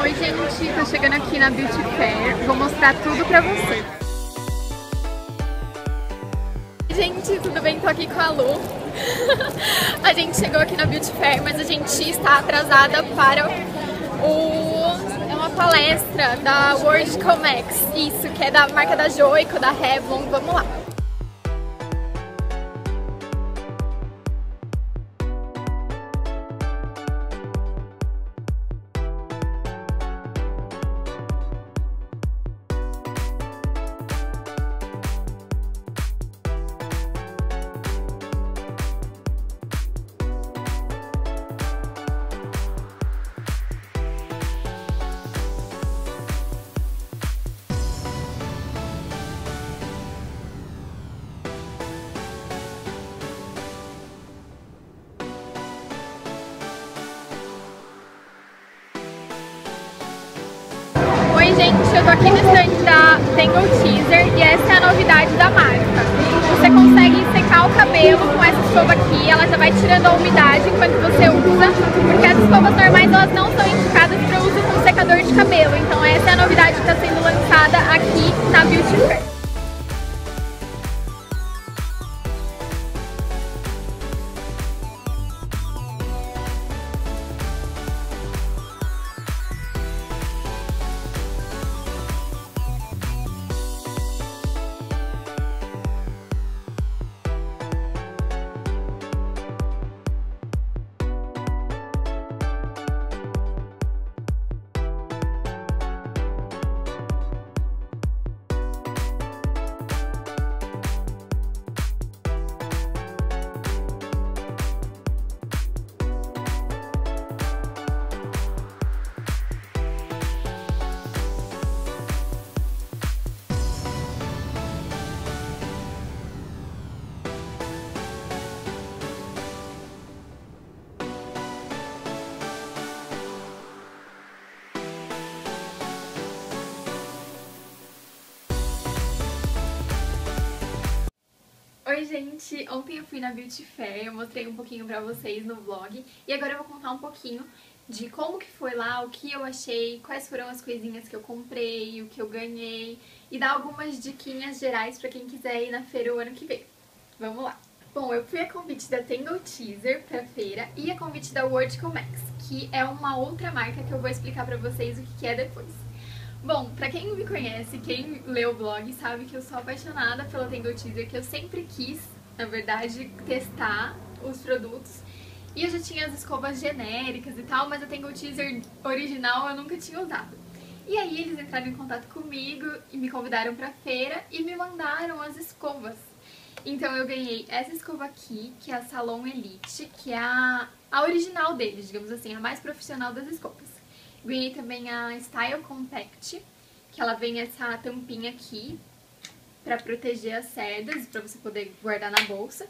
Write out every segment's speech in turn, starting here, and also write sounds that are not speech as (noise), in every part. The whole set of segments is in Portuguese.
Oi gente, tô chegando aqui na Beauty Fair, vou mostrar tudo pra vocês. Gente, tudo bem? Tô aqui com a Lu. (laughs) a gente chegou aqui na Beauty Fair, mas a gente está atrasada para o... É uma palestra da World Comex, isso, que é da marca da Joico, da Revlon, vamos lá. Gente, eu tô aqui no stand da Tangle Teaser e essa é a novidade da marca. Você consegue secar o cabelo com essa escova aqui, ela já vai tirando a umidade enquanto você usa, porque as escovas normais elas não são indicadas para uso com secador de cabelo, então essa é a novidade que está sendo lançada aqui na Beauty Fair. Oi gente, ontem eu fui na Beauty Fair, eu mostrei um pouquinho pra vocês no vlog e agora eu vou contar um pouquinho de como que foi lá, o que eu achei, quais foram as coisinhas que eu comprei, o que eu ganhei e dar algumas diquinhas gerais pra quem quiser ir na feira o ano que vem. Vamos lá! Bom, eu fui a convite da Tangle Teaser pra feira e a convite da World Comex, que é uma outra marca que eu vou explicar pra vocês o que é depois. Bom, pra quem me conhece, quem lê o blog, sabe que eu sou apaixonada pela Tangle Teaser, que eu sempre quis, na verdade, testar os produtos. E eu já tinha as escovas genéricas e tal, mas a Tangle Teaser original eu nunca tinha usado. E aí eles entraram em contato comigo e me convidaram pra feira e me mandaram as escovas. Então eu ganhei essa escova aqui, que é a Salon Elite, que é a, a original deles, digamos assim, a mais profissional das escovas. Ganhei também a Style Compact, que ela vem essa tampinha aqui pra proteger as cerdas, pra você poder guardar na bolsa.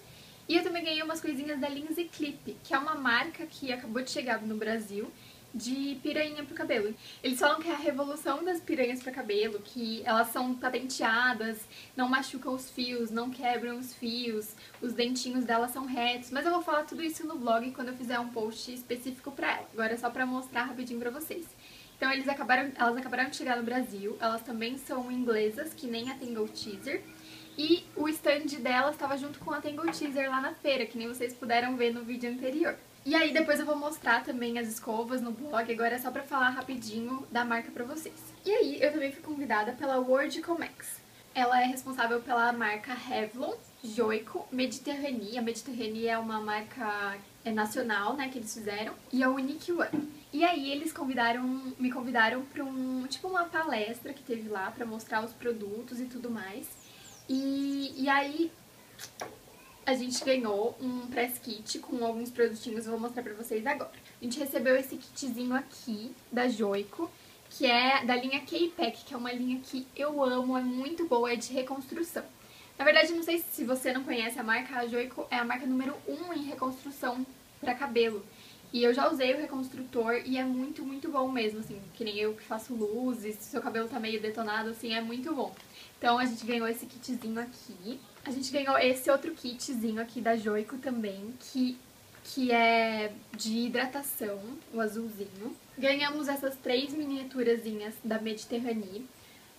E eu também ganhei umas coisinhas da Lindsay Clip, que é uma marca que acabou de chegar no Brasil, de piranha pro cabelo. Eles falam que é a revolução das piranhas para cabelo, que elas são patenteadas, não machucam os fios, não quebram os fios, os dentinhos delas são retos, mas eu vou falar tudo isso no blog quando eu fizer um post específico pra ela. Agora é só pra mostrar rapidinho pra vocês. Então eles acabaram, elas acabaram de chegar no Brasil, elas também são inglesas, que nem a Tangle Teaser, e o stand delas estava junto com a Tangle Teaser lá na feira, que nem vocês puderam ver no vídeo anterior. E aí depois eu vou mostrar também as escovas no blog, agora é só pra falar rapidinho da marca pra vocês. E aí eu também fui convidada pela World Comex. Ela é responsável pela marca Revlon, Joico, Mediterranee. A Mediterranee é uma marca é nacional, né, que eles fizeram, e a Unique One. E aí eles convidaram, me convidaram pra um, tipo uma palestra que teve lá pra mostrar os produtos e tudo mais. E, e aí a gente ganhou um press kit com alguns produtinhos, eu vou mostrar pra vocês agora. A gente recebeu esse kitzinho aqui da Joico, que é da linha K-Pack, que é uma linha que eu amo, é muito boa, é de reconstrução. Na verdade, não sei se você não conhece a marca, a Joico é a marca número 1 um em reconstrução pra cabelo. E eu já usei o reconstrutor e é muito, muito bom mesmo, assim, que nem eu que faço luzes, se seu cabelo tá meio detonado, assim, é muito bom. Então a gente ganhou esse kitzinho aqui. A gente ganhou esse outro kitzinho aqui da Joico também, que, que é de hidratação, o azulzinho. Ganhamos essas três miniaturazinhas da Mediterrânea.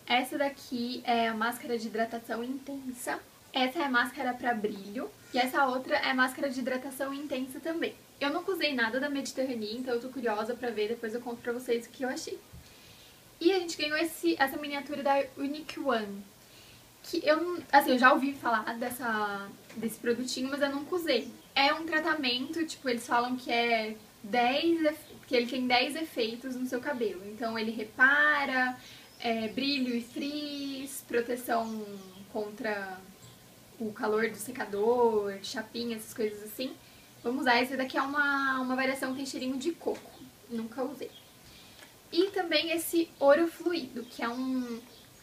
Essa daqui é a máscara de hidratação intensa. Essa é máscara para brilho. E essa outra é máscara de hidratação intensa também. Eu nunca usei nada da Mediterrânea, então eu tô curiosa pra ver. Depois eu conto pra vocês o que eu achei. E a gente ganhou esse, essa miniatura da Unique One. Que eu, assim, eu já ouvi falar dessa, desse produtinho, mas eu nunca usei. É um tratamento, tipo, eles falam que é 10, que ele tem 10 efeitos no seu cabelo. Então ele repara, é, brilho e frizz, proteção contra o calor do secador, chapinha, essas coisas assim. Vamos usar, esse daqui é uma, uma variação que tem cheirinho de coco, nunca usei. E também esse ouro fluido, que é um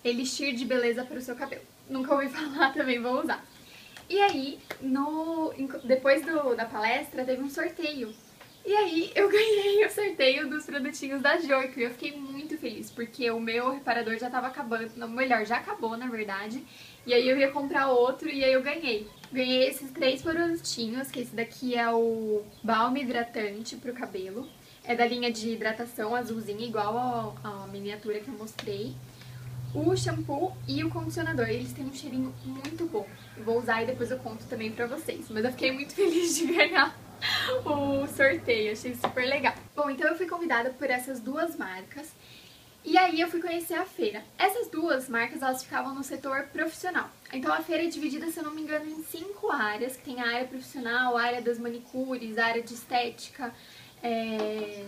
elixir de beleza para o seu cabelo. Nunca ouvi (laughs) falar, também vou usar. E aí, no, depois do, da palestra, teve um sorteio. E aí, eu (laughs) ganhei o sorteio dos produtinhos da Joico e eu fiquei muito feliz, porque o meu reparador já tava acabando, não, melhor, já acabou, na verdade. E aí eu ia comprar outro e aí eu ganhei. Ganhei esses três produtinhos, que esse daqui é o balme hidratante pro cabelo. É da linha de hidratação azulzinha, igual a miniatura que eu mostrei. O shampoo e o condicionador, eles têm um cheirinho muito bom. vou usar e depois eu conto também pra vocês. Mas eu fiquei muito (laughs) feliz de ganhar o sorteio, achei super legal. Bom, então eu fui convidada por essas duas marcas. E aí eu fui conhecer a feira. Essas duas marcas, elas ficavam no setor profissional. Então a feira é dividida, se eu não me engano, em cinco áreas, que tem a área profissional, a área das manicures, a área de estética, é,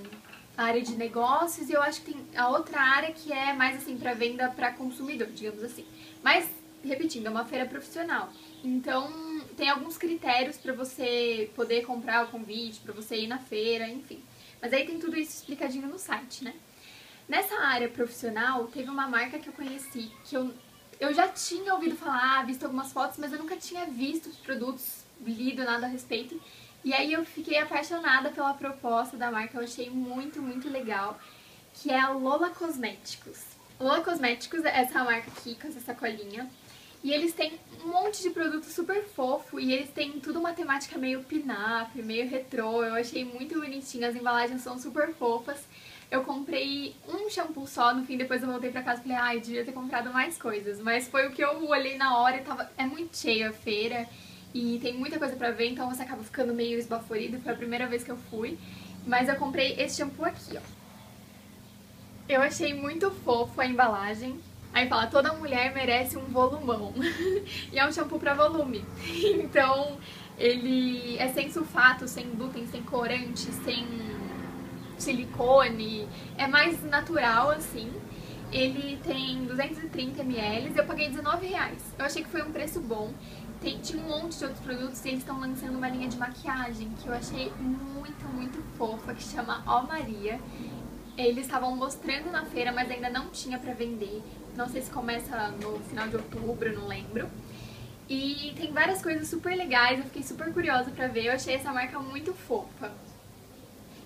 a área de negócios e eu acho que tem a outra área que é mais assim para venda para consumidor, digamos assim. Mas, repetindo, é uma feira profissional. Então, tem alguns critérios para você poder comprar o convite, para você ir na feira, enfim. Mas aí tem tudo isso explicadinho no site, né? Nessa área profissional, teve uma marca que eu conheci, que eu, eu já tinha ouvido falar, visto algumas fotos, mas eu nunca tinha visto os produtos, lido nada a respeito. E aí eu fiquei apaixonada pela proposta da marca, eu achei muito, muito legal, que é a Lola Cosméticos. Lola Cosméticos é essa marca aqui, com essa sacolinha. E eles têm um monte de produto super fofo e eles têm tudo uma temática meio pin-up, meio retrô. Eu achei muito bonitinho, as embalagens são super fofas. Eu comprei um shampoo só, no fim depois eu voltei pra casa e falei, ai, ah, devia ter comprado mais coisas. Mas foi o que eu olhei na hora e tava... é muito cheia a feira e tem muita coisa pra ver, então você acaba ficando meio esbaforido, foi a primeira vez que eu fui. Mas eu comprei esse shampoo aqui, ó. Eu achei muito fofo a embalagem. Aí fala, toda mulher merece um volumão. (laughs) e é um shampoo pra volume. (laughs) então, ele é sem sulfato, sem glúten, sem corante, sem silicone. É mais natural, assim. Ele tem 230 ml eu paguei 19 reais. Eu achei que foi um preço bom. Tem, tinha um monte de outros produtos e eles estão lançando uma linha de maquiagem que eu achei muito, muito fofa, que chama Ó Maria. Eles estavam mostrando na feira, mas ainda não tinha pra vender. Não sei se começa no final de outubro, não lembro. E tem várias coisas super legais, eu fiquei super curiosa pra ver. Eu achei essa marca muito fofa.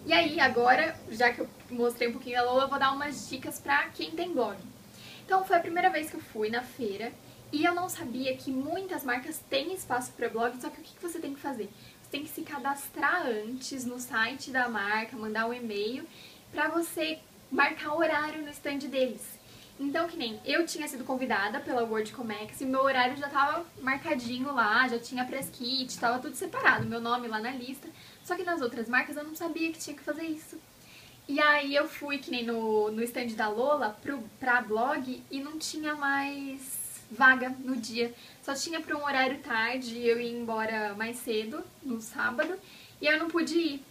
E aí, agora, já que eu mostrei um pouquinho da Lola, eu vou dar umas dicas pra quem tem blog. Então, foi a primeira vez que eu fui na feira e eu não sabia que muitas marcas têm espaço para blog, só que o que você tem que fazer? Você tem que se cadastrar antes no site da marca, mandar um e-mail para você marcar horário no stand deles. Então, que nem eu tinha sido convidada pela World Comex e meu horário já tava marcadinho lá, já tinha press kit, tava tudo separado, meu nome lá na lista. Só que nas outras marcas eu não sabia que tinha que fazer isso. E aí eu fui, que nem no, no stand da Lola, pro, pra blog e não tinha mais vaga no dia. Só tinha pra um horário tarde, eu ia embora mais cedo, no sábado, e eu não pude ir.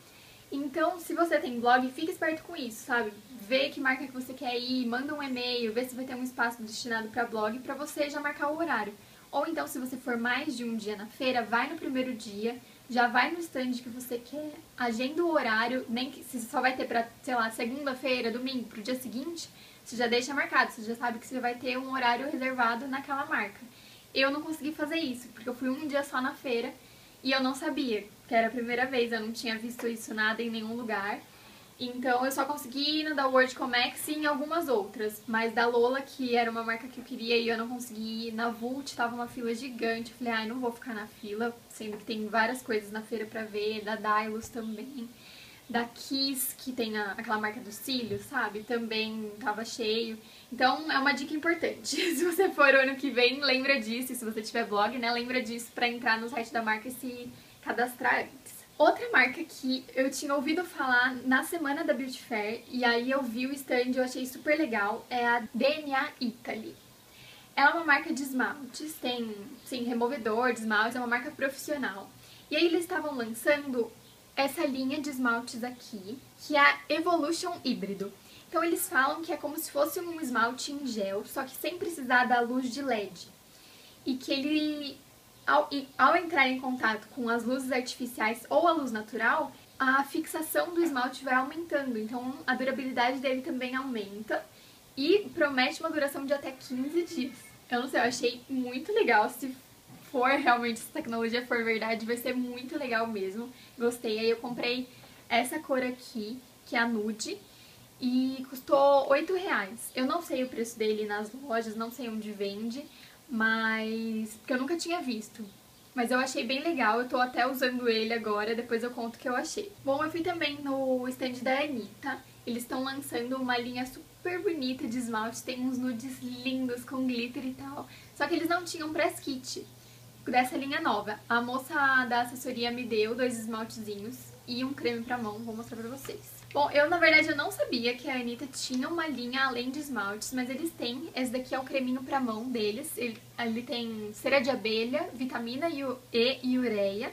Então, se você tem blog, fique esperto com isso, sabe? Vê que marca que você quer ir, manda um e-mail, vê se vai ter um espaço destinado para blog para você já marcar o horário. Ou então, se você for mais de um dia na feira, vai no primeiro dia, já vai no stand que você quer, agenda o horário, nem que se só vai ter pra, sei lá, segunda-feira, domingo, pro dia seguinte, você já deixa marcado, você já sabe que você vai ter um horário reservado naquela marca. Eu não consegui fazer isso, porque eu fui um dia só na feira e eu não sabia, que era a primeira vez, eu não tinha visto isso nada em nenhum lugar. Então eu só consegui ir no da World Comex e em algumas outras. Mas da Lola, que era uma marca que eu queria e eu não consegui ir, na Vult tava uma fila gigante. Eu falei, ai, não vou ficar na fila, sendo que tem várias coisas na feira pra ver, da Dylos também. da Kiss, que tem a, aquela marca dos cílios, sabe? Também tava cheio. Então é uma dica importante. (laughs) Se você for ano que vem, lembra disso. Se você tiver blog, né, lembra disso pra entrar no site da marca e se cadastrar antes. Outra marca que eu tinha ouvido falar na semana da Beauty Fair e aí eu vi o stand e eu achei super legal é a DNA Italy. Ela é uma marca de esmaltes, tem, sim, removedor de esmaltes, é uma marca profissional. E aí eles estavam lançando essa linha de esmaltes aqui, que é a Evolution Híbrido. Então eles falam que é como se fosse um esmalte em gel, só que sem precisar da luz de LED. E que ele, ao, ao entrar em contato com as luzes artificiais ou a luz natural, a fixação do esmalte vai aumentando, então a durabilidade dele também aumenta e promete uma duração de até 15 dias. Eu não sei, eu achei muito legal. Se for realmente, se tecnologia for verdade, vai ser muito legal mesmo. Gostei. Aí eu comprei essa cor aqui, que é a nude, e custou 8 reais. Eu não sei o preço dele nas lojas, não sei onde vende, mas... porque eu nunca tinha visto. Mas eu achei bem legal, eu tô até usando ele agora, depois eu conto o que eu achei. Bom, eu fui também no stand da Anitta, eles estão lançando uma linha super bonita de esmalte, tem uns nudes lindos com glitter e tal. Só que eles não tinham press kit dessa linha nova. A moça da assessoria me deu dois esmaltezinhos e um creme pra mão, vou mostrar pra vocês. Bom, eu na verdade eu não sabia que a Anitta tinha uma linha além de esmaltes, mas eles têm. Esse daqui é o creminho pra mão deles. Ele, ele tem cera de abelha, vitamina E e ureia.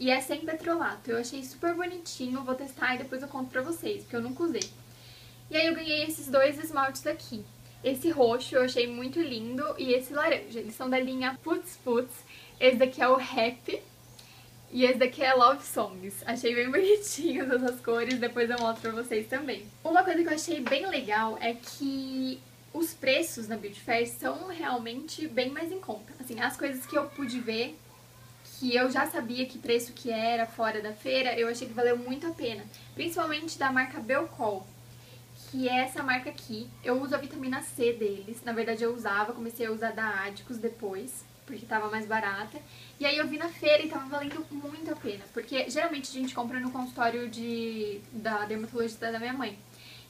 E é sem petrolato. Eu achei super bonitinho, vou testar e depois eu conto pra vocês, porque eu nunca usei. E aí eu ganhei esses dois esmaltes aqui. Esse roxo eu achei muito lindo e esse laranja. Eles são da linha Puts Puts. Esse daqui é o Rap e esse daqui é Love Songs. Achei bem (laughs) bonitinhos essas cores, depois eu mostro pra vocês também. Uma coisa que eu achei bem legal é que os preços na Beauty Fair são realmente bem mais em conta. Assim, as coisas que eu pude ver, que eu já sabia que preço que era fora da feira, eu achei que valeu muito a pena. Principalmente da marca Belcol, que é essa marca aqui. Eu uso a vitamina C deles. Na verdade eu usava, comecei a usar da Adicus depois porque tava mais barata. E aí eu vi na feira e tava valendo muito a pena, porque geralmente a gente compra no consultório de, da dermatologista da minha mãe.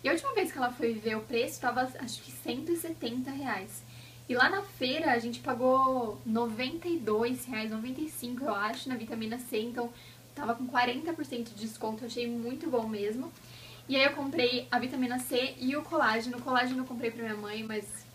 E a última vez que ela foi ver o preço, tava acho que 170 reais. E lá na feira a gente pagou 92 reais, 95 eu acho, na vitamina C, então tava com 40% de desconto, achei muito bom mesmo. E aí eu comprei a vitamina C e o colágeno. O colágeno eu comprei pra minha mãe, mas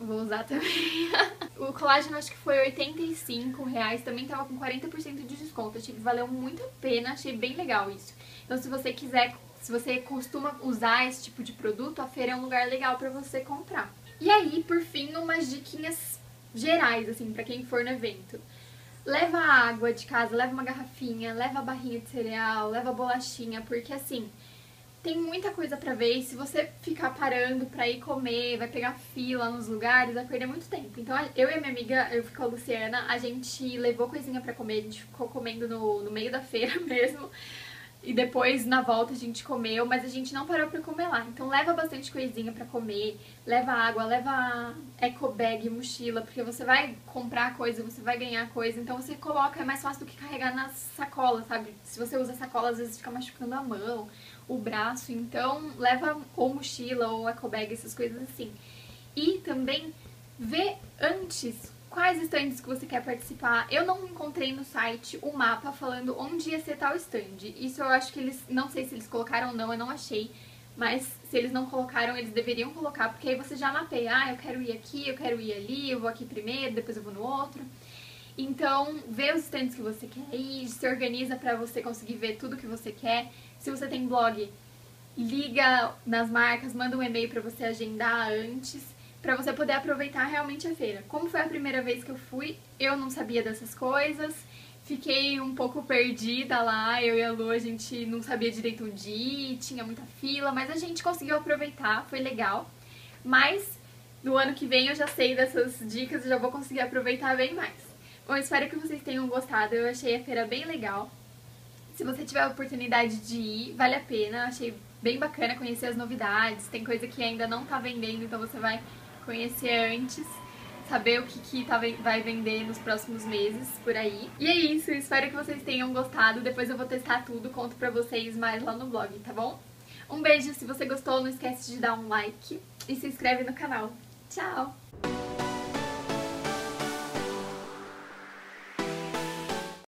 Vou usar também. (laughs) o colágeno acho que foi 85 reais, também tava com 40% de desconto. Achei que valeu muito a pena, achei bem legal isso. Então se você quiser, se você costuma usar esse tipo de produto, a feira é um lugar legal pra você comprar. E aí, por fim, umas diquinhas gerais, assim, pra quem for no evento. Leva água de casa, leva uma garrafinha, leva a barrinha de cereal, leva bolachinha, porque assim, tem muita coisa pra ver e se você ficar parando pra ir comer, vai pegar fila nos lugares, vai perder muito tempo. Então eu e a minha amiga, eu fico a Luciana, a gente levou coisinha pra comer, a gente ficou comendo no, no meio da feira (laughs) mesmo. E depois, na volta, a gente comeu, mas a gente não parou pra comer lá. Então leva bastante coisinha pra comer, leva água, leva eco bag, mochila, porque você vai comprar coisa, você vai ganhar coisa. Então você coloca, é mais fácil do que carregar nas sacolas, sabe? Se você usa sacola, às vezes fica machucando a mão o braço, então leva ou mochila ou ecobag, essas coisas assim. E também vê antes quais estandes que você quer participar. Eu não encontrei no site o mapa falando onde ia ser tal stand. Isso eu acho que eles, não sei se eles colocaram ou não, eu não achei. Mas se eles não colocaram, eles deveriam colocar, porque aí você já mapeia, ah, eu quero ir aqui, eu quero ir ali, eu vou aqui primeiro, depois eu vou no outro. Então, vê os stands que você quer ir, se organiza para você conseguir ver tudo que você quer. Se você tem blog, liga nas marcas, manda um e-mail para você agendar antes, para você poder aproveitar realmente a feira. Como foi a primeira vez que eu fui, eu não sabia dessas coisas, fiquei um pouco perdida lá, eu e a Lu, a gente não sabia direito onde ir, tinha muita fila, mas a gente conseguiu aproveitar, foi legal. Mas no ano que vem eu já sei dessas dicas e já vou conseguir aproveitar bem mais. Bom, espero que vocês tenham gostado, eu achei a feira bem legal. Se você tiver a oportunidade de ir, vale a pena. Achei bem bacana conhecer as novidades. Tem coisa que ainda não tá vendendo, então você vai conhecer antes. saber o que, que tá, vai vender nos próximos meses por aí. E é isso, espero que vocês tenham gostado. Depois eu vou testar tudo, conto pra vocês mais lá no blog, tá bom? Um beijo, se você gostou, não esquece de dar um like e se inscreve no canal. Tchau!